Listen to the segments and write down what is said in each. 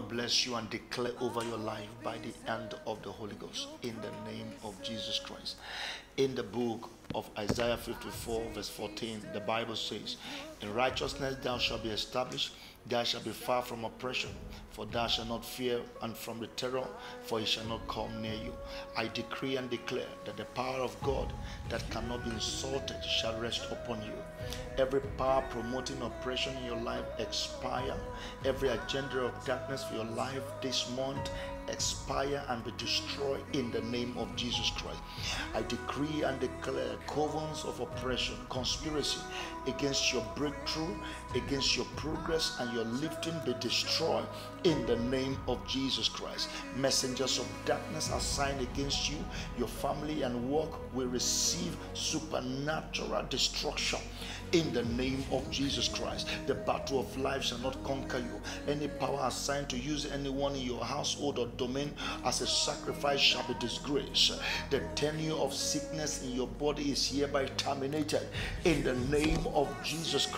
bless you and declare over your life by the hand of the Holy Ghost in the name of Jesus Christ. In the book of Isaiah 54, verse 14, the Bible says, In righteousness thou shalt be established, thou shalt be far from oppression, for thou shalt not fear, and from the terror, for it shall not come near you. I decree and declare that the power of God that cannot be insulted shall rest upon you. Every power promoting oppression in your life expire. Every agenda of darkness for your life this month expire and be destroyed in the name of Jesus Christ. I decree and declare covens of oppression, conspiracy against your breakthrough, against your progress and your lifting be destroyed in the name of Jesus Christ. Messengers of darkness assigned against you, your family, and work will receive supernatural destruction in the name of Jesus Christ. The battle of life shall not conquer you. Any power assigned to use anyone in your household or domain as a sacrifice shall be disgraced. The tenure of sickness in your body is hereby terminated in the name of Jesus Christ.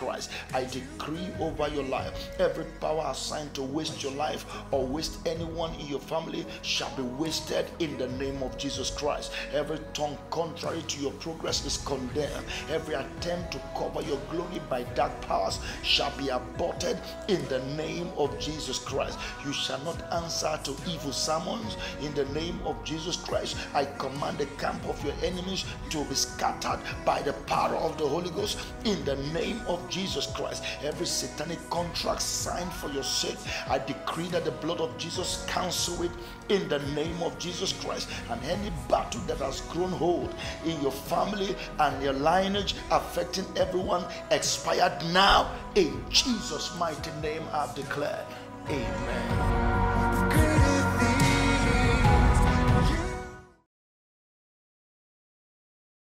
I decree over your life every power assigned to waste your life or waste anyone in your family shall be wasted in the name of Jesus Christ. Every tongue contrary to your progress is condemned. Every attempt to cover your glory by dark powers shall be aborted in the name of Jesus Christ. You shall not answer to evil summons in the name of Jesus Christ. I command the camp of your enemies to be scattered by the power of the Holy Ghost in the name of Jesus Christ. Every satanic contract signed for your sake, I decree that the blood of Jesus cancel it in the name of Jesus Christ. And any battle that has grown hold in your family and your lineage affecting everyone expired now. In Jesus' mighty name, I've declared. Amen.